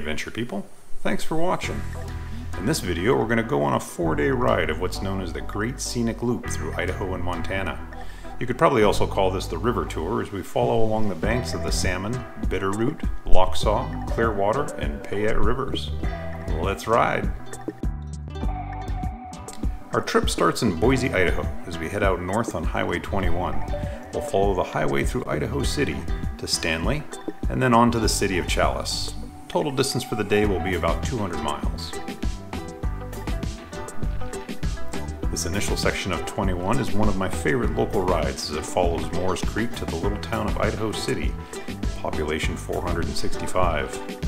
Adventure people, thanks for watching. In this video we're going to go on a four day ride of what's known as the Great Scenic Loop through Idaho and Montana. You could probably also call this the river tour as we follow along the banks of the Salmon, Bitterroot, Lochsa, Clearwater, and Payette rivers. Let's ride! Our trip starts in Boise, Idaho as we head out north on Highway 21. We'll follow the highway through Idaho City to Stanley and then on to the city of Challis. Total distance for the day will be about 200 miles. This initial section of 21 is one of my favorite local rides as it follows Moores Creek to the little town of Idaho City, population 465.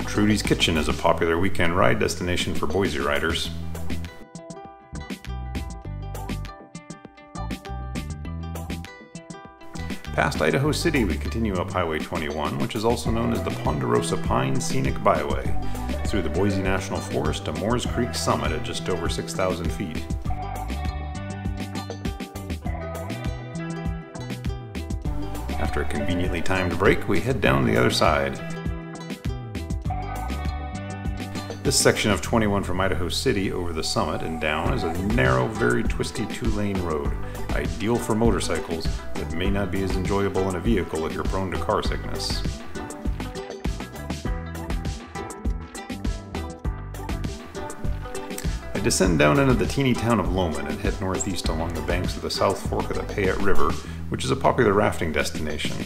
Trudy's Kitchen is a popular weekend ride destination for Boise riders. Past Idaho City, we continue up Highway 21, which is also known as the Ponderosa Pine Scenic Byway, through the Boise National Forest to Moores Creek Summit at just over 6,000 feet. After a conveniently timed break, we head down the other side. This section of 21 from Idaho City over the summit and down is a narrow, very twisty two-lane road, ideal for motorcycles, but may not be as enjoyable in a vehicle if you're prone to car sickness. I descend down into the teeny town of Lowman and head northeast along the banks of the South Fork of the Payette River, which is a popular rafting destination.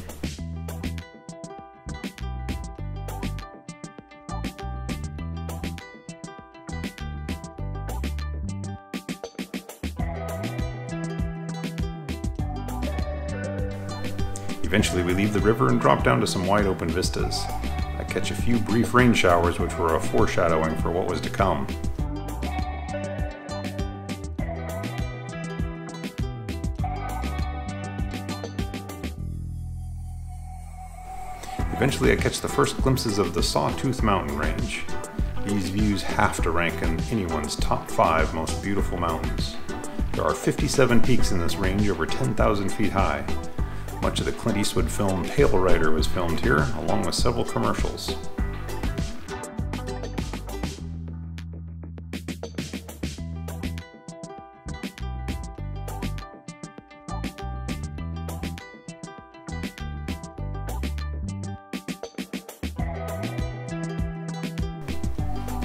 Leave the river and drop down to some wide open vistas. I catch a few brief rain showers, which were a foreshadowing for what was to come. Eventually, I catch the first glimpses of the Sawtooth Mountain Range. These views have to rank in anyone's top five most beautiful mountains. There are 57 peaks in this range over 10,000 feet high. Much of the Clint Eastwood film Pale Rider was filmed here, along with several commercials.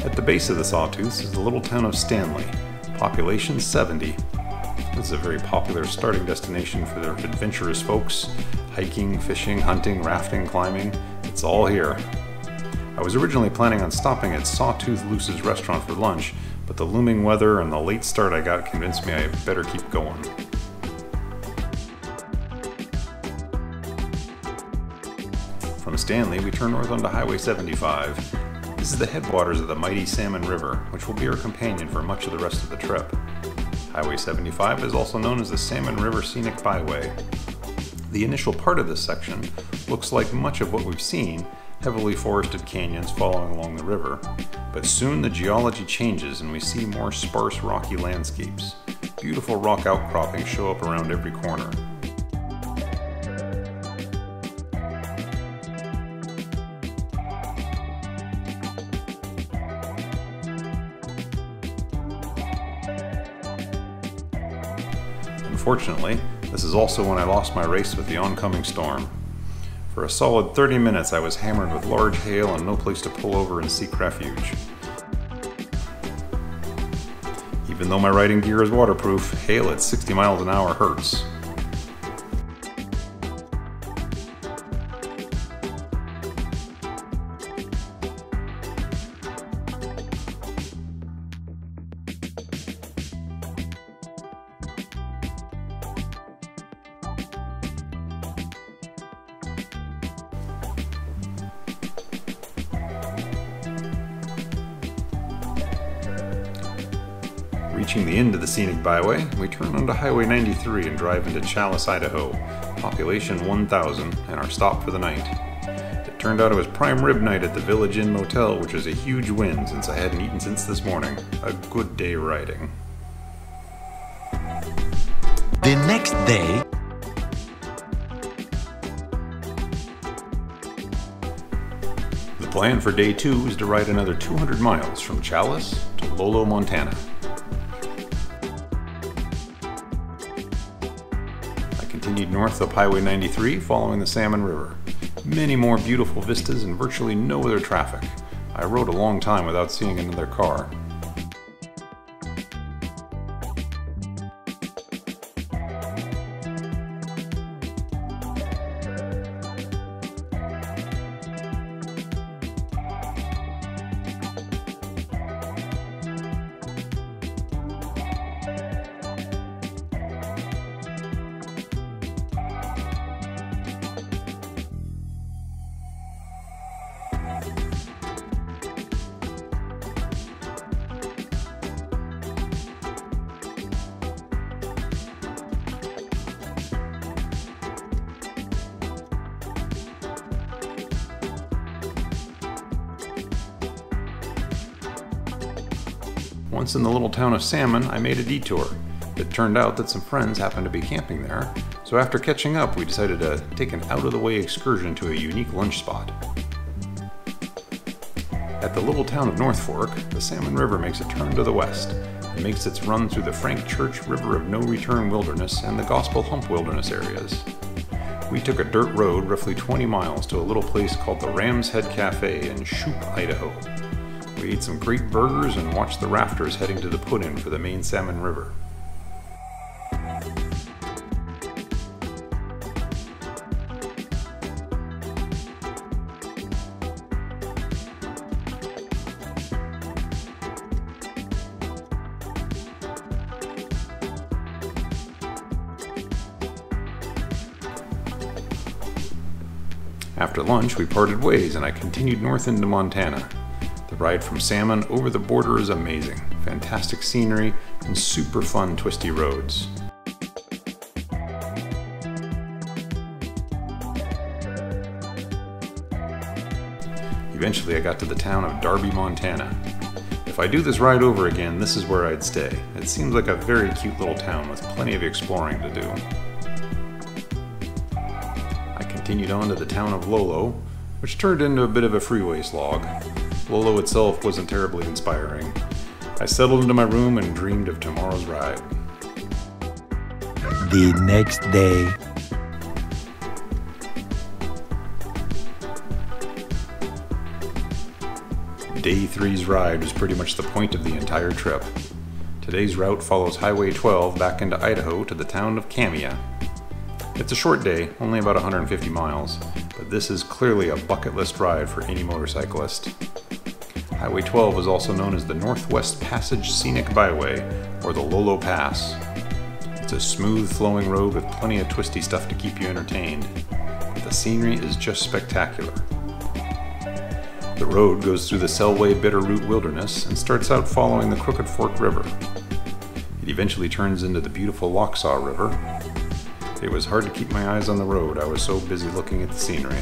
At the base of the Sawtooth is the little town of Stanley, population 70. Is a very popular starting destination for their adventurous folks. Hiking, fishing, hunting, rafting, climbing, it's all here. I was originally planning on stopping at Sawtooth Luce's restaurant for lunch, but the looming weather and the late start I got convinced me I better keep going. From Stanley, we turn north onto Highway 75. This is the headwaters of the mighty Salmon River, which will be our companion for much of the rest of the trip. Highway 75 is also known as the Salmon River Scenic Byway. The initial part of this section looks like much of what we've seen, heavily forested canyons following along the river, but soon the geology changes and we see more sparse rocky landscapes. Beautiful rock outcroppings show up around every corner. Unfortunately, this is also when I lost my race with the oncoming storm. For a solid 30 minutes I was hammered with large hail and no place to pull over and seek refuge. Even though my riding gear is waterproof, hail at 60 miles an hour hurts. Reaching the end of the scenic byway, we turn onto Highway 93 and drive into Challis, Idaho, population 1,000, and our stop for the night. It turned out it was prime rib night at the Village Inn Motel, which is a huge win since I hadn't eaten since this morning. A good day riding. The next day, The plan for day two is to ride another 200 miles from Challis to Lolo, Montana. North up Highway 93 following the Salmon River. Many more beautiful vistas and virtually no other traffic. I rode a long time without seeing another car. Once in the little town of Salmon, I made a detour. It turned out that some friends happened to be camping there, so after catching up, we decided to take an out of the way excursion to a unique lunch spot. At the little town of North Fork, the Salmon River makes a turn to the west and makes its run through the Frank Church River of No Return Wilderness and the Gospel Hump Wilderness areas. We took a dirt road roughly 20 miles to a little place called the Ram's Head Cafe in Shoup, Idaho. We ate some great burgers and watch the rafters heading to the put-in for the main Salmon River. After lunch, we parted ways and I continued north into Montana. Ride from Salmon over the border is amazing. Fantastic scenery and super fun twisty roads. Eventually I got to the town of Darby, Montana. If I do this ride over again, this is where I'd stay. It seems like a very cute little town with plenty of exploring to do. I continued on to the town of Lolo, which turned into a bit of a freeway slog. Lolo itself wasn't terribly inspiring. I settled into my room and dreamed of tomorrow's ride. The next day. Day 3's ride was pretty much the point of the entire trip. Today's route follows Highway 12 back into Idaho to the town of Kamiah. It's a short day, only about 150 miles, but this is clearly a bucket list ride for any motorcyclist. Highway 12 is also known as the Northwest Passage Scenic Byway, or the Lolo Pass. It's a smooth flowing road with plenty of twisty stuff to keep you entertained. The scenery is just spectacular. The road goes through the Selway Bitterroot Wilderness and starts out following the Crooked Fork River. It eventually turns into the beautiful Lochsa River. It was hard to keep my eyes on the road, I was so busy looking at the scenery.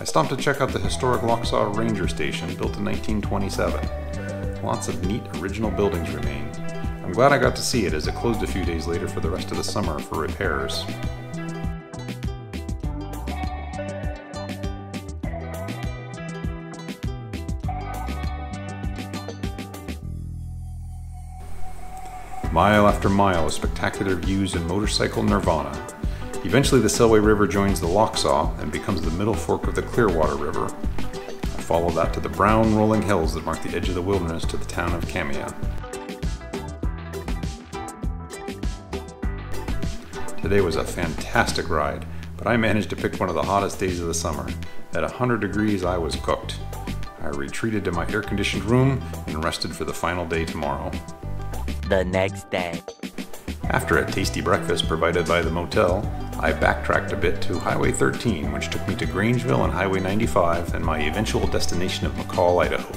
I stopped to check out the historic Lochsa Ranger Station built in 1927. Lots of neat original buildings remain. I'm glad I got to see it as it closed a few days later for the rest of the summer for repairs. Mile after mile of spectacular views and motorcycle nirvana Eventually, the Selway River joins the Lochsa and becomes the middle fork of the Clearwater River. I follow that to the brown rolling hills that mark the edge of the wilderness to the town of Kamiah. Today was a fantastic ride, but I managed to pick one of the hottest days of the summer. At 100 degrees, I was cooked. I retreated to my air conditioned room and rested for the final day tomorrow. The next day. After a tasty breakfast provided by the motel, I backtracked a bit to Highway 13, which took me to Grangeville and Highway 95 and my eventual destination of McCall, Idaho.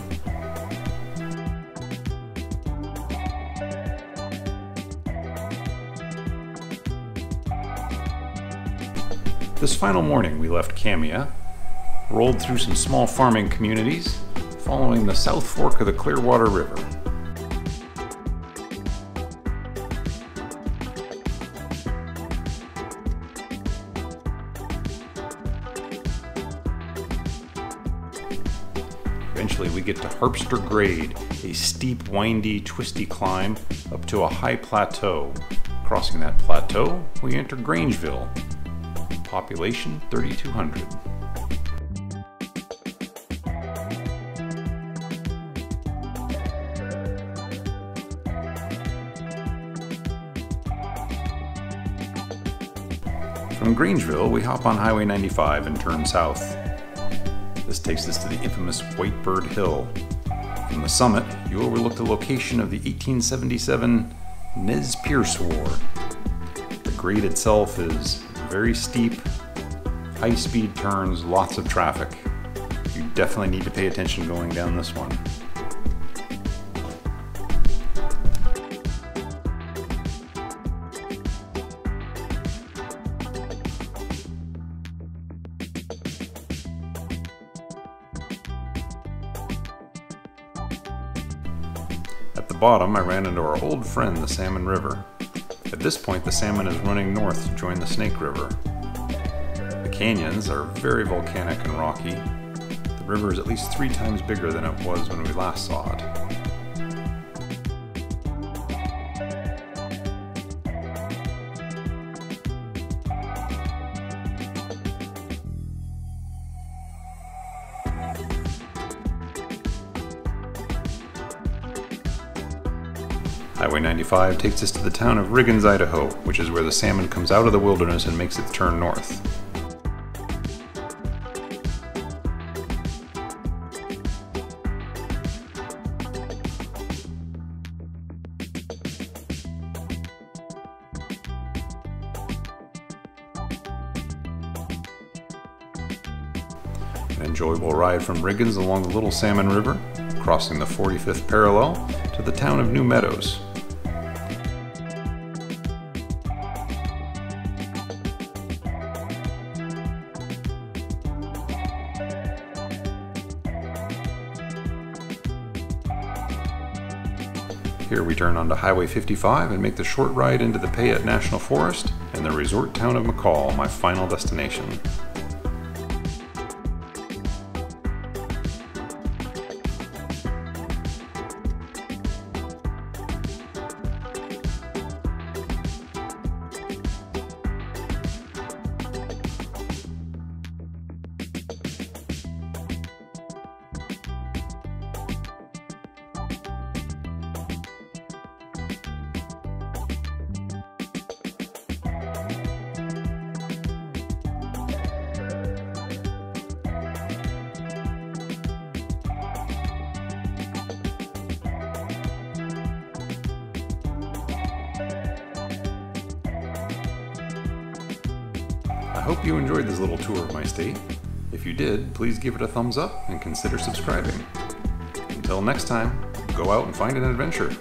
This final morning, we left Kamiah, rolled through some small farming communities, following the south fork of the Clearwater River. Harpster Grade, a steep, windy, twisty climb up to a high plateau. Crossing that plateau, we enter Grangeville. Population 3,200. From Grangeville, we hop on Highway 95 and turn south. This takes us to the infamous Whitebird Hill. The summit, you overlook the location of the 1877 Nez Perce War. The grade itself is very steep, high speed turns, lots of traffic. You definitely need to pay attention going down this one. At the bottom, I ran into our old friend, the Salmon River. At this point, the salmon is running north to join the Snake River. The canyons are very volcanic and rocky. The river is at least three times bigger than it was when we last saw it. Highway 95 takes us to the town of Riggins, Idaho, which is where the salmon comes out of the wilderness and makes its turn north. An enjoyable ride from Riggins along the Little Salmon River, crossing the 45th parallel to the town of New Meadows. Turn onto Highway 55 and make the short ride into the Payette National Forest and the resort town of McCall, my final destination. Hope you enjoyed this little tour of my state. If you did, please give it a thumbs up and consider subscribing. Until next time, go out and find an adventure.